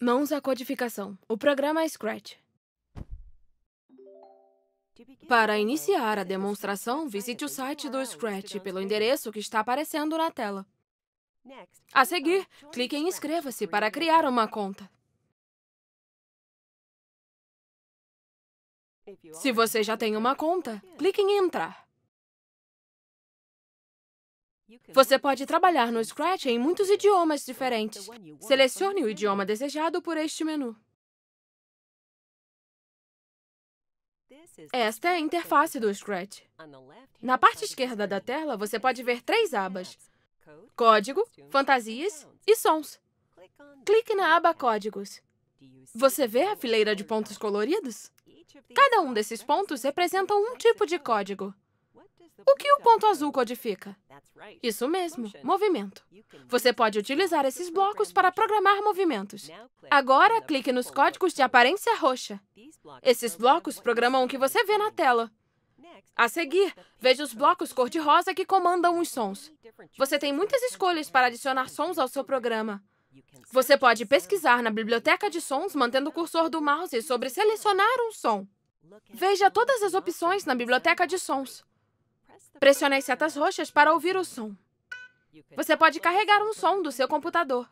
Mãos à codificação. O programa Scratch. Para iniciar a demonstração, visite o site do Scratch pelo endereço que está aparecendo na tela. A seguir, clique em Inscreva-se para criar uma conta. Se você já tem uma conta, clique em Entrar. Você pode trabalhar no Scratch em muitos idiomas diferentes. Selecione o idioma desejado por este menu. Esta é a interface do Scratch. Na parte esquerda da tela, você pode ver três abas. Código, Fantasias e Sons. Clique na aba Códigos. Você vê a fileira de pontos coloridos? Cada um desses pontos representa um tipo de código. O que o ponto azul codifica? Isso mesmo, movimento. Você pode utilizar esses blocos para programar movimentos. Agora, clique nos códigos de aparência roxa. Esses blocos programam o que você vê na tela. A seguir, veja os blocos cor-de-rosa que comandam os sons. Você tem muitas escolhas para adicionar sons ao seu programa. Você pode pesquisar na biblioteca de sons mantendo o cursor do mouse sobre selecionar um som. Veja todas as opções na biblioteca de sons. Pressione as setas roxas para ouvir o som. Você pode carregar um som do seu computador.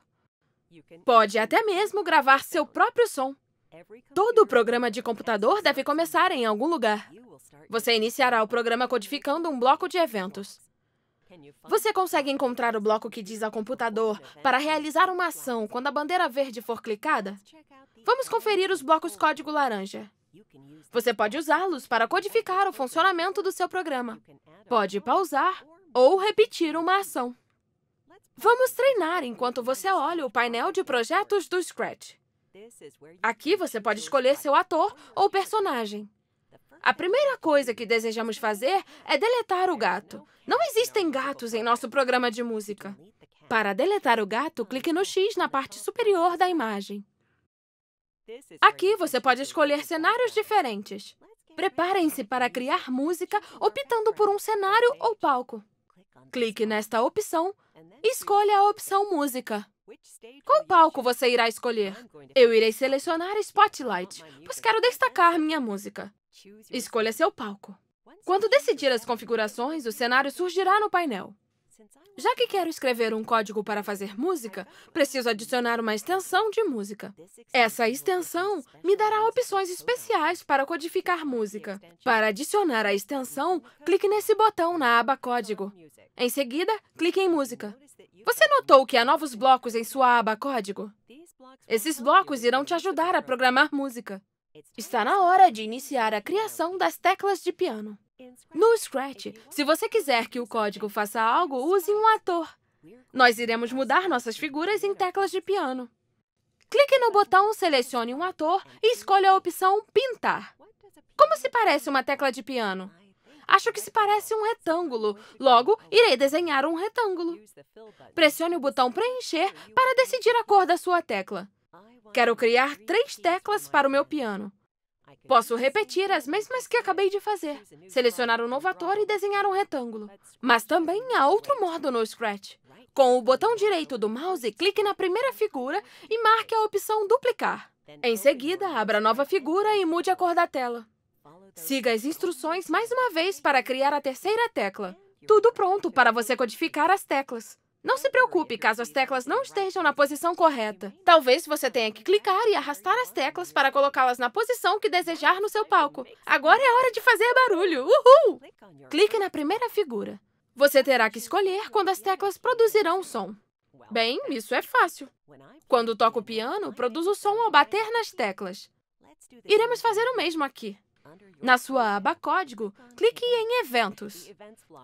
Pode até mesmo gravar seu próprio som. Todo programa de computador deve começar em algum lugar. Você iniciará o programa codificando um bloco de eventos. Você consegue encontrar o bloco que diz ao computador para realizar uma ação quando a bandeira verde for clicada? Vamos conferir os blocos código laranja. Você pode usá-los para codificar o funcionamento do seu programa. Pode pausar ou repetir uma ação. Vamos treinar enquanto você olha o painel de projetos do Scratch. Aqui você pode escolher seu ator ou personagem. A primeira coisa que desejamos fazer é deletar o gato. Não existem gatos em nosso programa de música. Para deletar o gato, clique no X na parte superior da imagem. Aqui você pode escolher cenários diferentes. Preparem-se para criar música optando por um cenário ou palco. Clique nesta opção e escolha a opção Música. Qual palco você irá escolher? Eu irei selecionar Spotlight, pois quero destacar minha música. Escolha seu palco. Quando decidir as configurações, o cenário surgirá no painel. Já que quero escrever um código para fazer música, preciso adicionar uma extensão de música. Essa extensão me dará opções especiais para codificar música. Para adicionar a extensão, clique nesse botão na aba Código. Em seguida, clique em Música. Você notou que há novos blocos em sua aba Código? Esses blocos irão te ajudar a programar música. Está na hora de iniciar a criação das teclas de piano. No Scratch, se você quiser que o código faça algo, use um ator. Nós iremos mudar nossas figuras em teclas de piano. Clique no botão Selecione um ator e escolha a opção Pintar. Como se parece uma tecla de piano? Acho que se parece um retângulo. Logo, irei desenhar um retângulo. Pressione o botão Preencher para decidir a cor da sua tecla. Quero criar três teclas para o meu piano. Posso repetir as mesmas que acabei de fazer. Selecionar um novo ator e desenhar um retângulo. Mas também há outro modo no Scratch. Com o botão direito do mouse, clique na primeira figura e marque a opção Duplicar. Em seguida, abra a nova figura e mude a cor da tela. Siga as instruções mais uma vez para criar a terceira tecla. Tudo pronto para você codificar as teclas. Não se preocupe caso as teclas não estejam na posição correta. Talvez você tenha que clicar e arrastar as teclas para colocá-las na posição que desejar no seu palco. Agora é hora de fazer barulho! Uhul! Clique na primeira figura. Você terá que escolher quando as teclas produzirão som. Bem, isso é fácil. Quando toco o piano, produzo som ao bater nas teclas. Iremos fazer o mesmo aqui. Na sua aba Código, clique em Eventos.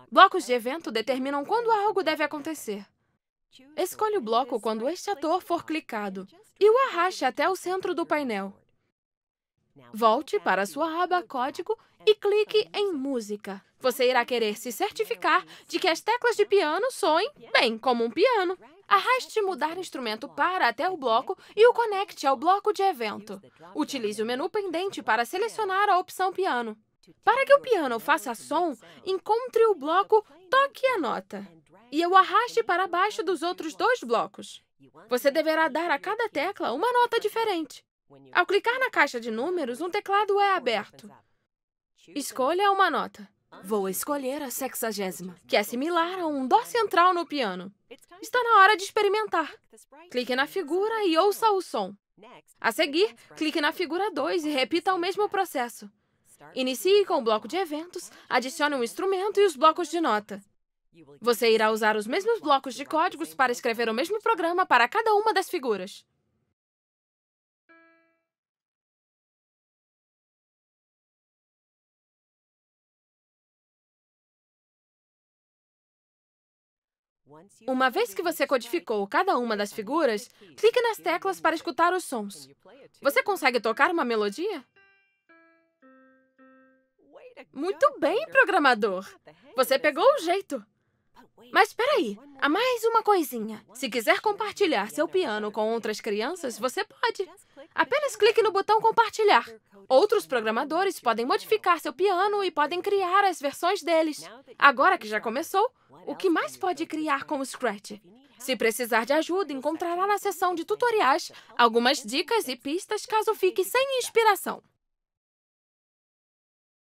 Blocos de evento determinam quando algo deve acontecer. Escolha o bloco quando este ator for clicado e o arraste até o centro do painel. Volte para sua aba Código e clique em Música. Você irá querer se certificar de que as teclas de piano soem bem como um piano. Arraste Mudar Instrumento para até o bloco e o conecte ao bloco de evento. Utilize o menu pendente para selecionar a opção piano. Para que o piano faça som, encontre o bloco Toque a Nota e o arraste para baixo dos outros dois blocos. Você deverá dar a cada tecla uma nota diferente. Ao clicar na caixa de números, um teclado é aberto. Escolha uma nota. Vou escolher a sexagésima, que é similar a um dó central no piano. Está na hora de experimentar. Clique na figura e ouça o som. A seguir, clique na figura 2 e repita o mesmo processo. Inicie com o bloco de eventos, adicione um instrumento e os blocos de nota. Você irá usar os mesmos blocos de códigos para escrever o mesmo programa para cada uma das figuras. Uma vez que você codificou cada uma das figuras, clique nas teclas para escutar os sons. Você consegue tocar uma melodia? Muito bem, programador! Você pegou o jeito! Mas espera aí, há mais uma coisinha. Se quiser compartilhar seu piano com outras crianças, você pode. Apenas clique no botão compartilhar. Outros programadores podem modificar seu piano e podem criar as versões deles. Agora que já começou, o que mais pode criar com o Scratch? Se precisar de ajuda, encontrará na seção de tutoriais algumas dicas e pistas caso fique sem inspiração.